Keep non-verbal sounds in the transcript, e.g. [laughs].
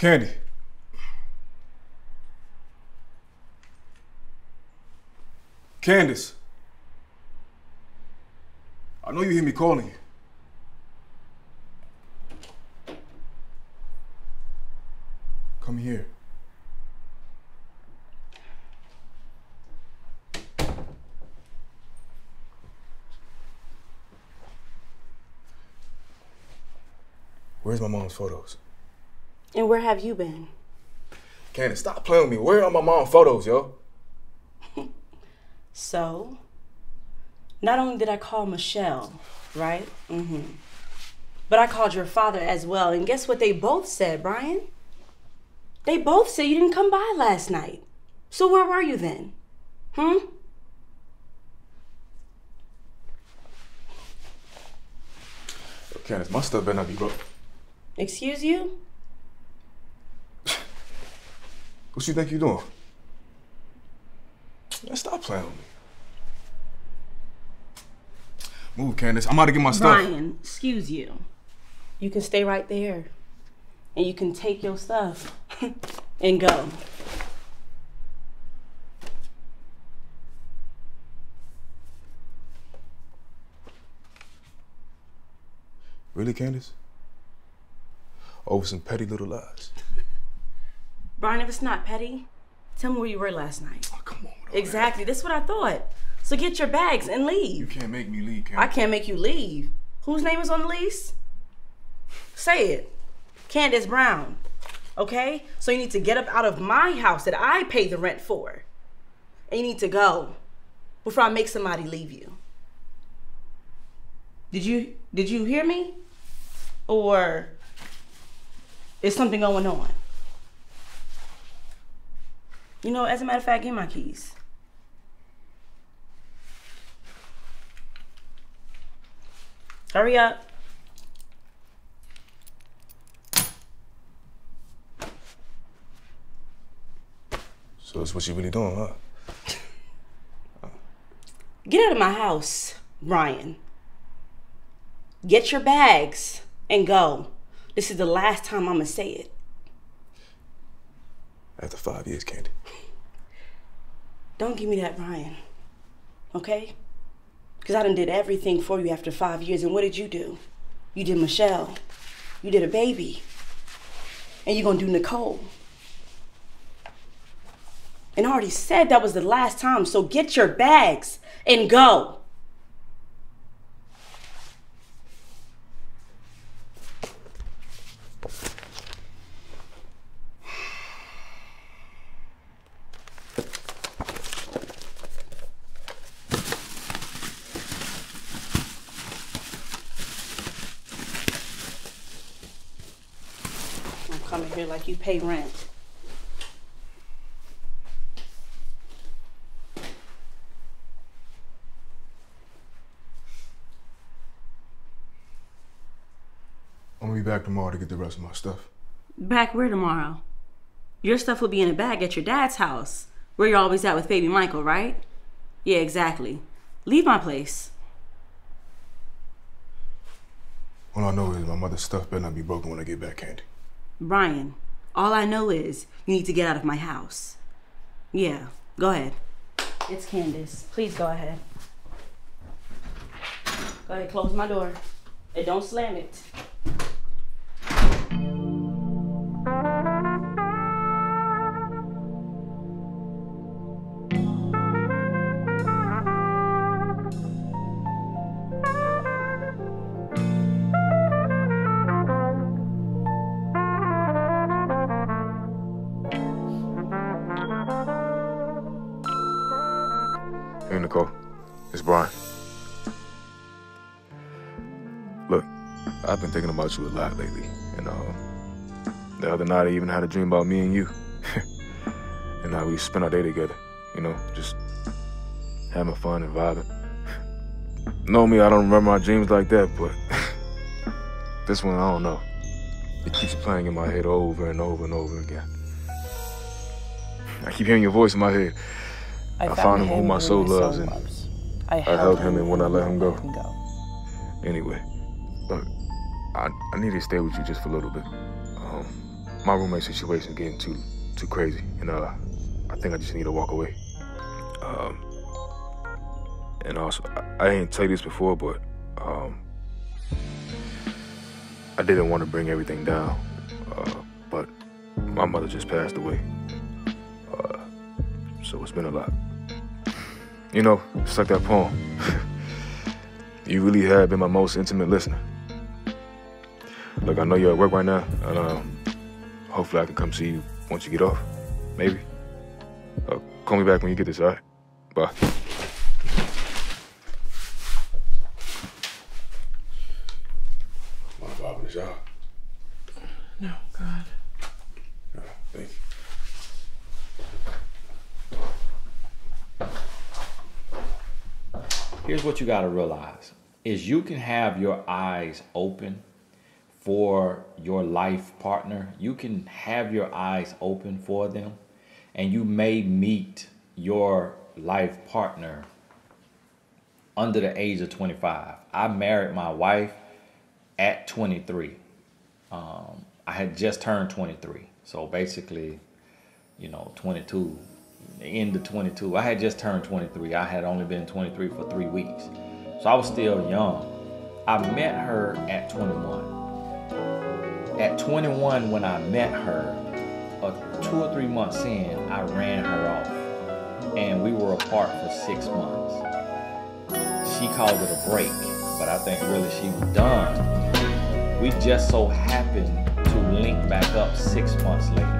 Candy. Candace. I know you hear me calling you. Come here. Where's my mom's photos? And where have you been? Candace, stop playing with me. Where are my mom photos, yo? [laughs] So, not only did I call Michelle, right? Mm-hmm. But I called your father as well. And guess what they both said, Brian? They both said you didn't come by last night. So where were you then? Hmm? Candace, my stuff better not be broke. Excuse you? What you think you're doing? Man, stop playing with me. Move, Candace. I'm about to get my stuff. Brian, excuse you. You can stay right there. And you can take your stuff [laughs] and go. Really, Candace? Over some petty little lies. Brian, if it's not petty, tell me where you were last night. Oh, come on. Exactly. That's what I thought. So get your bags and that. You leave. can't make me leave, I Candace. can't make you leave. Whose name is on the lease? Say it. Candace Brown. Okay? So you need to get up out of my house that I pay the rent for. And you need to go before I make somebody leave you. Did you did you hear me? Or is something going on? You know, as a matter of fact, give me my keys. Hurry up. So that's what you really doing, huh? Get out of my house, Ryan. Get your bags and go. This is the last time I'm gonna say it. After five years, Candy. Don't give me that, Ryan. Okay? Because I done did everything for you after five years, and what did you do? You did Michelle. You did a baby. And you're gonna do Nicole. And I already said that was the last time, so get your bags and go. I'm here like you pay rent. I'm gonna be back tomorrow to get the rest of my stuff. Back where tomorrow? Your stuff will be in a bag at your dad's house, where you're always at with baby Michael, right? Yeah, exactly. Leave my place. All I know is my mother's stuff better not be broken when I get back, Candy. Brian, all I know is you need to get out of my house. Yeah, go ahead. It's Candace. Please go ahead. Go ahead, close my door. And don't slam it. It's Brian. Look, I've been thinking about you a lot lately. And uh, the other night, I even had a dream about me and you. [laughs] and how we spent our day together. You know, just having fun and vibing. [laughs] know me, I don't remember my dreams like that, but [laughs] this one, I don't know. It keeps playing in my head over and over and over again. I keep hearing your voice in my head. I found him who my soul loves, and I held him and when I let him go. him go. Anyway, look, I, I need to stay with you just for a little bit. Um, my roommate situation getting too too crazy, and uh, I think I just need to walk away. Um, and also, I, I ain't tell you this before, but um, I didn't want to bring everything down, uh, but my mother just passed away, uh, so it's been a lot. You know, it's like that poem. [laughs] you really have been my most intimate listener. Look, I know you're at work right now, and um, hopefully I can come see you once you get off. Maybe. Uh, call me back when you get this, all right? Bye. My bobbing is out. No, God. No, thank you. Here's what you got to realize is you can have your eyes open for your life partner. You can have your eyes open for them and you may meet your life partner under the age of 25. I married my wife at 23. Um, I had just turned 23. So basically, you know, 22, of 22. I had just turned 23. I had only been 23 for three weeks. So I was still young. I met her at 21. At 21, when I met her, uh, two or three months in, I ran her off. And we were apart for six months. She called it a break, but I think really she was done. We just so happened to link back up six months later.